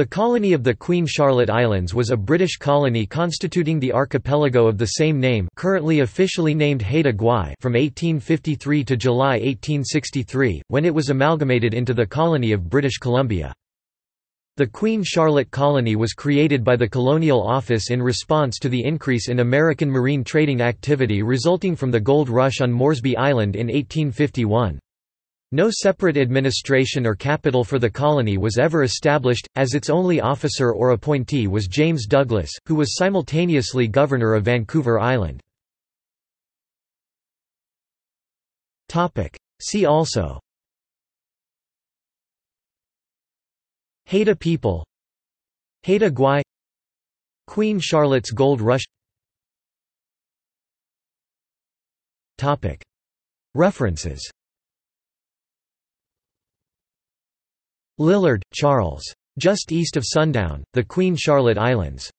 The colony of the Queen Charlotte Islands was a British colony constituting the archipelago of the same name currently officially named Haida Gwaii from 1853 to July 1863, when it was amalgamated into the colony of British Columbia. The Queen Charlotte Colony was created by the Colonial Office in response to the increase in American marine trading activity resulting from the gold rush on Moresby Island in 1851. No separate administration or capital for the colony was ever established, as its only officer or appointee was James Douglas, who was simultaneously governor of Vancouver Island. See also. Haida people. Haida Gwaii. Queen Charlotte's Gold Rush. References Lillard, Charles. Just east of Sundown, the Queen Charlotte Islands.